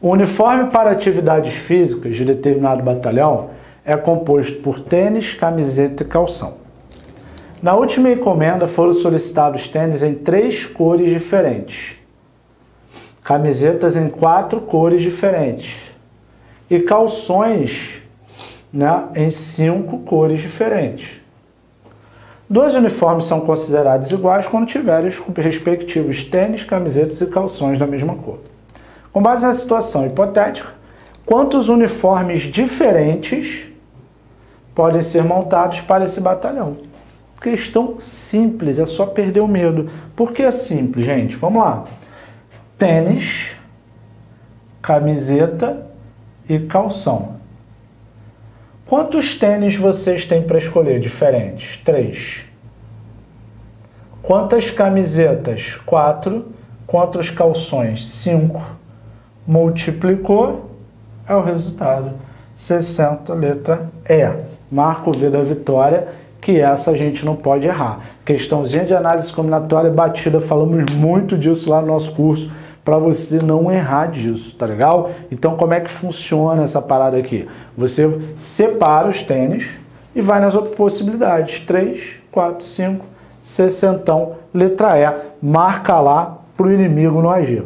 O uniforme para atividades físicas de determinado batalhão é composto por tênis, camiseta e calção. Na última encomenda foram solicitados tênis em três cores diferentes, camisetas em quatro cores diferentes e calções né, em cinco cores diferentes. Dois uniformes são considerados iguais quando tiverem os respectivos tênis, camisetas e calções da mesma cor. Com base na situação hipotética, quantos uniformes diferentes podem ser montados para esse batalhão? Questão simples, é só perder o medo. Por que é simples, gente? Vamos lá. Tênis, camiseta e calção. Quantos tênis vocês têm para escolher diferentes? Três. Quantas camisetas? Quatro. Quantos calções? Cinco. Multiplicou, é o resultado. 60, letra E. Marco V da vitória, que essa a gente não pode errar. Questãozinha de análise combinatória batida, falamos muito disso lá no nosso curso para você não errar disso, tá legal? Então, como é que funciona essa parada aqui? Você separa os tênis e vai nas outras possibilidades. 3, 4, 5, 60, letra E. Marca lá para o inimigo não agir.